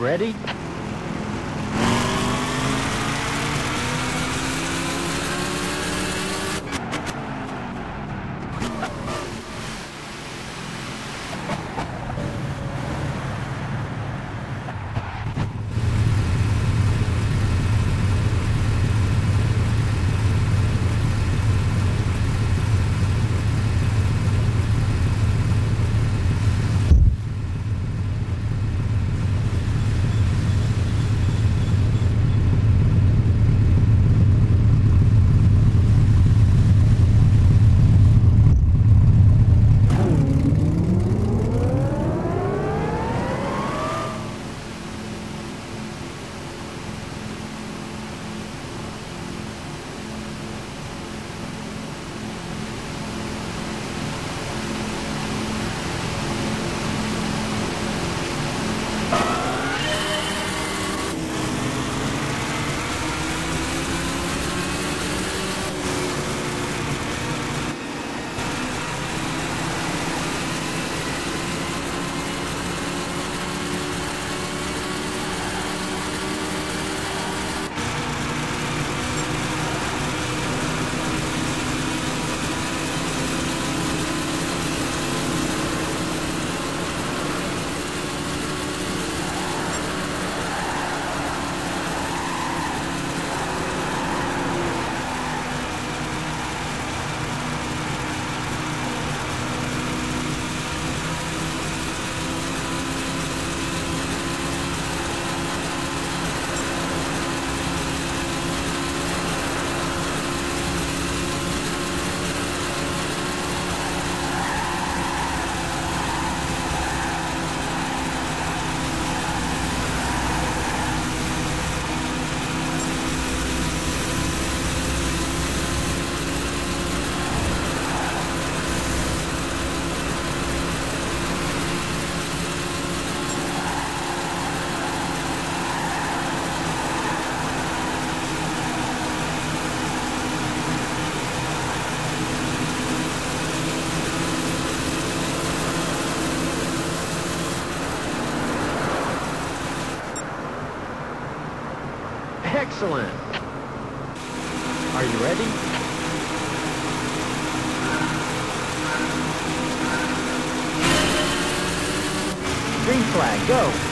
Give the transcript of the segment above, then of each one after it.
Ready? Excellent. Are you ready? Green flag, go.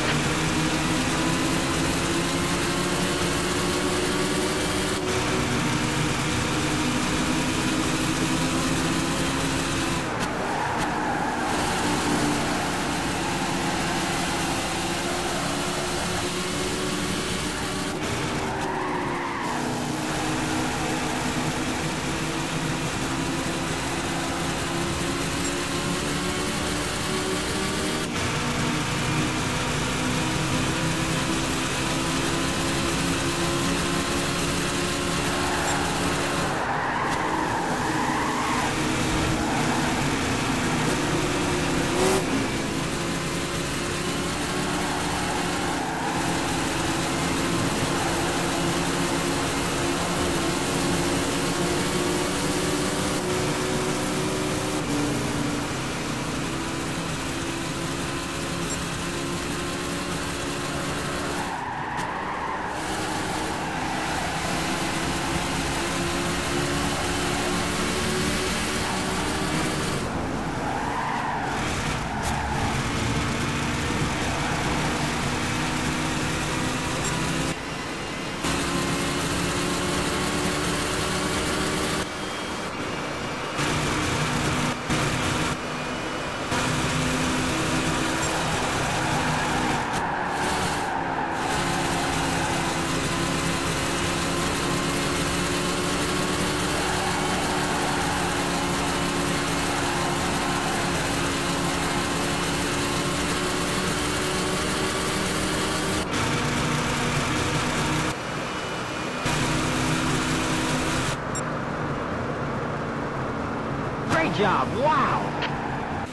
Job, wow.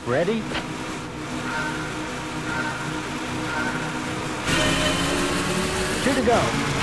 Ready? Two to go.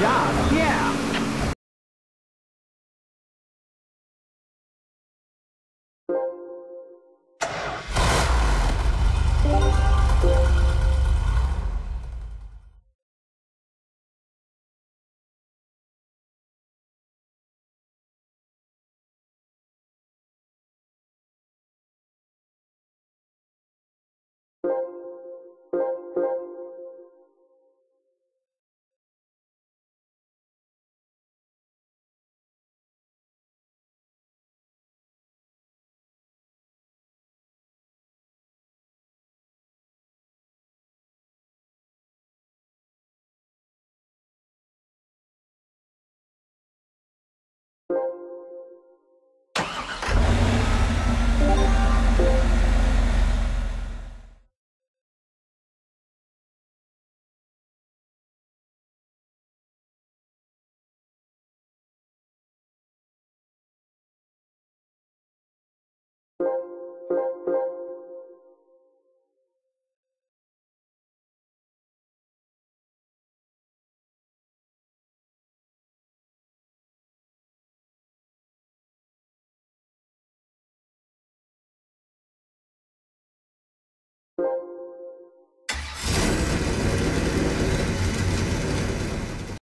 Job, yeah!